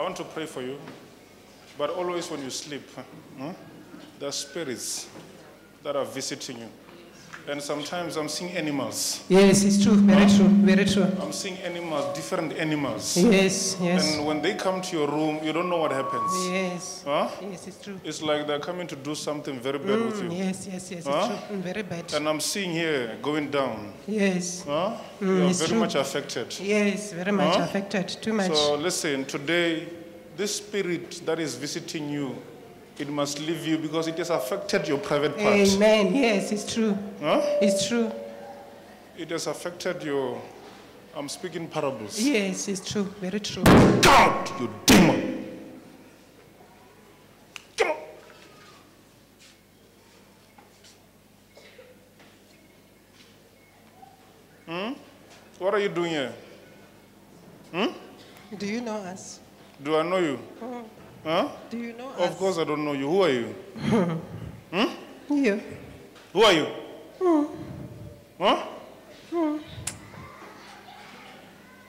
I want to pray for you, but always when you sleep, hmm, there are spirits that are visiting you. And sometimes I'm seeing animals. Yes, it's true. Very true. Very true. I'm seeing animals, different animals. Yes, yes. And when they come to your room, you don't know what happens. Yes. Huh? Yes, it's true. It's like they're coming to do something very bad with Mm, you. yes, yes, yes, Huh? it's true. Mm, very bad. And I'm seeing here going down. Yes. Huh? Mm, you are very true. much affected. Yes, very much Huh? affected. Too much. So listen, today, this spirit that is visiting you, it must leave you because it has affected your private part. Amen. Yes, it's true. Huh? It's true. It has affected your. I'm speaking parables. Yes, it's true. Very true. God, you demon. Come on. Hmm? What are you doing here? Do you know us? Do I know you? Huh? Do you know Of us? course I don't know you. Who are you? hmm? You. Who are you? Hmm. Huh? Hmm.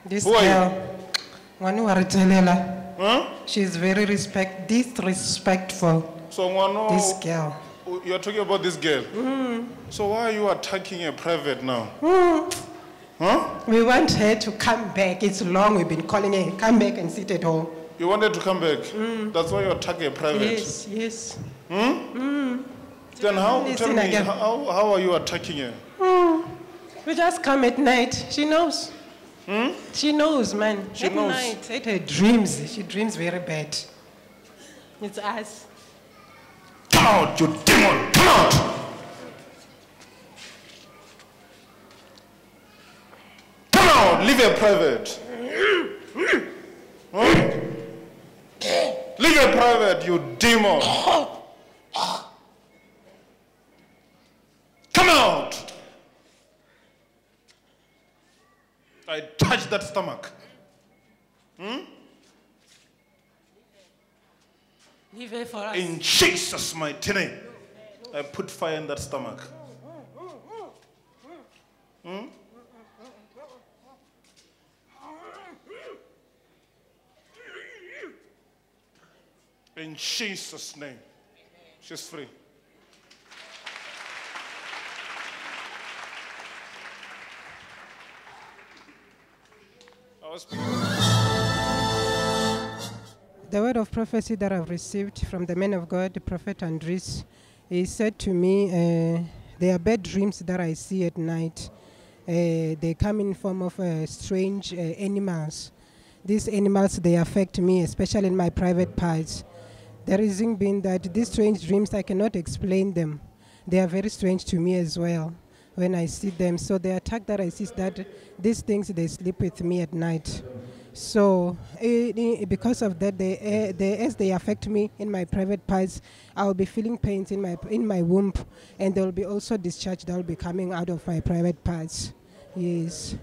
This Who are you? girl. Wanu Waritelela. Huh? She's very respect, disrespectful. So Mwano, This girl. Oh, you're talking about this girl. Hmm. So why are you attacking a private now? Huh? We want her to come back. It's long we've been calling her. Come back and sit at home. You wanted to come back. Mm. That's why you attack a private. Yes, yes. Hmm? Mm. Then how, Listen tell me, again. how, how are you attacking her? Mm. We just come at night. She knows. Hmm? She knows, man. Hmm? She at knows. night, at her dreams. She dreams very bad. It's us. Come out, you demon! Come out! Come out! Leave her private. Huh? You demon! Come out! I touched that stomach. Leave her for us. In Jesus' mighty name, I put fire in that stomach. Hmm? In Jesus' name, she's free. The word of prophecy that I've received from the man of God, the prophet Andries, he said to me, uh, there are bad dreams that I see at night. Uh, they come in form of uh, strange uh, animals. These animals, they affect me, especially in my private parts. The reason being that these strange dreams, I cannot explain them. They are very strange to me as well when I see them. So the attack that I see is that these things, they sleep with me at night. So eh, eh, because of that, they, eh, they, as they affect me in my private parts, I will be feeling pains in my in my womb, and there will be also discharge that will be coming out of my private parts. Yes,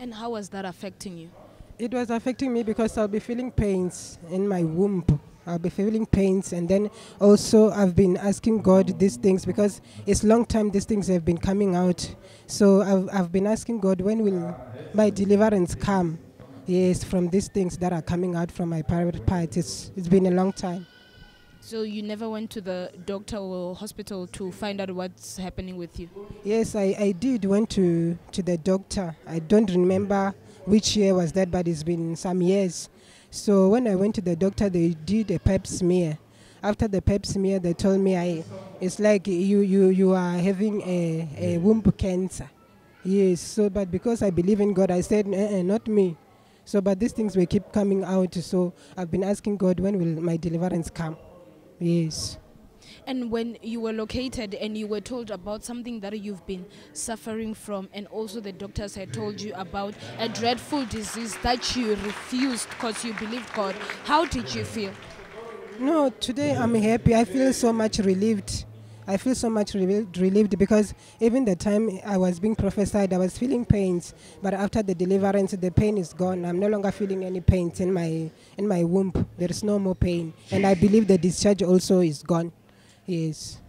And how was that affecting you? it was affecting me because I'll be feeling pains in my womb. I'll be feeling pains, and then also I've been asking God these things because it's long time these things have been coming out. So I've, I've been asking God when will my deliverance come? Yes, from these things that are coming out from my private part. It's, it's been a long time. So you never went to the doctor or hospital to find out what's happening with you? Yes, I, I did went to, to the doctor. I don't remember which year was that, but it's been some years. So when I went to the doctor, they did a pap smear. After the pap smear, they told me I, it's like you, you, you are having a, a womb cancer. Yes, so but because I believe in God, I said, "Uh-uh, not me. So, but these things will keep coming out. So I've been asking God, when will my deliverance come? Yes. And when you were located and you were told about something that you've been suffering from, and also the doctors had told you about a dreadful disease that you refused because you believed God, how did you feel? No, today I'm happy. I feel so much relieved. I feel so much relieved, because even the time I was being prophesied, I was feeling pains. But after the deliverance, the pain is gone. I'm no longer feeling any pains in my in my womb. There is no more pain, and I believe the discharge also is gone. Yes.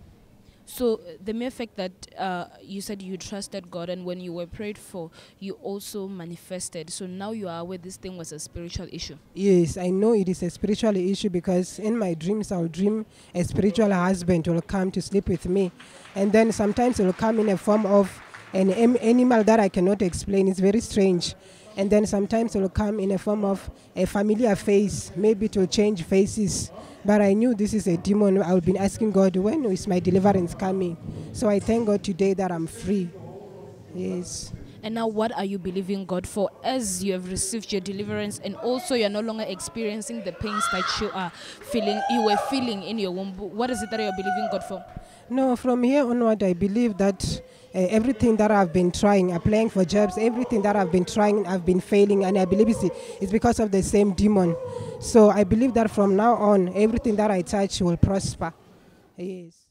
So uh, the mere fact that uh, you said you trusted God and when you were prayed for, you also manifested. So now you are aware this thing was a spiritual issue. Yes, I know it is a spiritual issue because in my dreams I'll dream a spiritual husband will come to sleep with me. And then sometimes it will come in a form of an animal that I cannot explain. It's very strange. And then sometimes it will come in a form of a familiar face. Maybe it will change faces. But I knew this is a demon. I've been asking God, when is my deliverance coming? So I thank God today that I'm free. Yes. And now, what are you believing God for as you have received your deliverance and also you're no longer experiencing the pains that you are feeling, you were feeling in your womb? What is it that you're believing God for? No, from here onward, I believe that Uh, everything that I've been trying, applying for jobs, everything that I've been trying, I've been failing, and I believe it's, it's because of the same demon. So I believe that from now on, everything that I touch will prosper. Yes.